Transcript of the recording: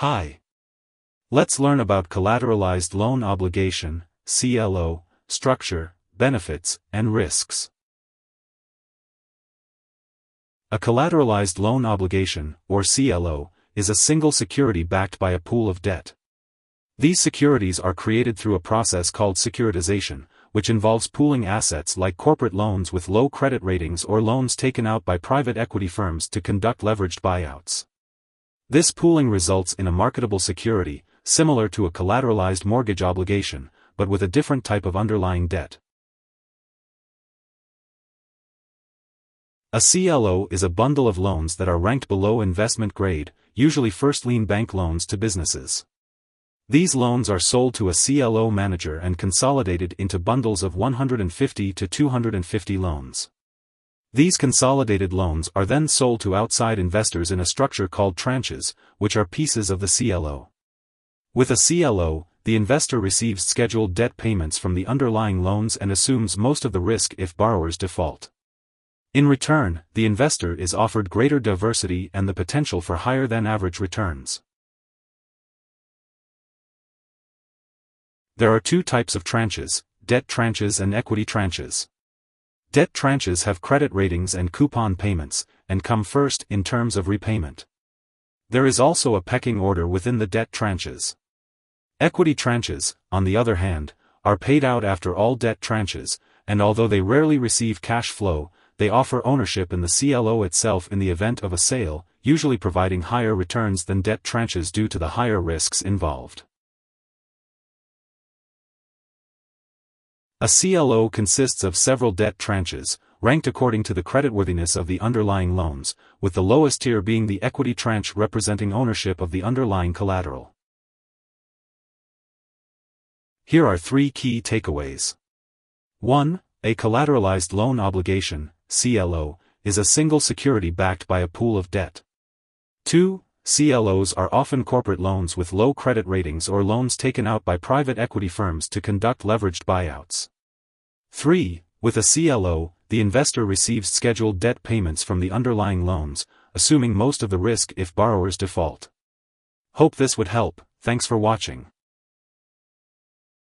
Hi. Let's learn about collateralized loan obligation, CLO, structure, benefits, and risks. A collateralized loan obligation, or CLO, is a single security backed by a pool of debt. These securities are created through a process called securitization, which involves pooling assets like corporate loans with low credit ratings or loans taken out by private equity firms to conduct leveraged buyouts. This pooling results in a marketable security, similar to a collateralized mortgage obligation, but with a different type of underlying debt. A CLO is a bundle of loans that are ranked below investment grade, usually first lien bank loans to businesses. These loans are sold to a CLO manager and consolidated into bundles of 150 to 250 loans. These consolidated loans are then sold to outside investors in a structure called tranches, which are pieces of the CLO. With a CLO, the investor receives scheduled debt payments from the underlying loans and assumes most of the risk if borrowers default. In return, the investor is offered greater diversity and the potential for higher than average returns. There are two types of tranches, debt tranches and equity tranches. Debt tranches have credit ratings and coupon payments, and come first in terms of repayment. There is also a pecking order within the debt tranches. Equity tranches, on the other hand, are paid out after all debt tranches, and although they rarely receive cash flow, they offer ownership in the CLO itself in the event of a sale, usually providing higher returns than debt tranches due to the higher risks involved. A CLO consists of several debt tranches, ranked according to the creditworthiness of the underlying loans, with the lowest tier being the equity tranche representing ownership of the underlying collateral. Here are three key takeaways. 1. A collateralized loan obligation, CLO, is a single security backed by a pool of debt. 2. CLOs are often corporate loans with low credit ratings or loans taken out by private equity firms to conduct leveraged buyouts. 3. With a CLO, the investor receives scheduled debt payments from the underlying loans, assuming most of the risk if borrowers default. Hope this would help, thanks for watching.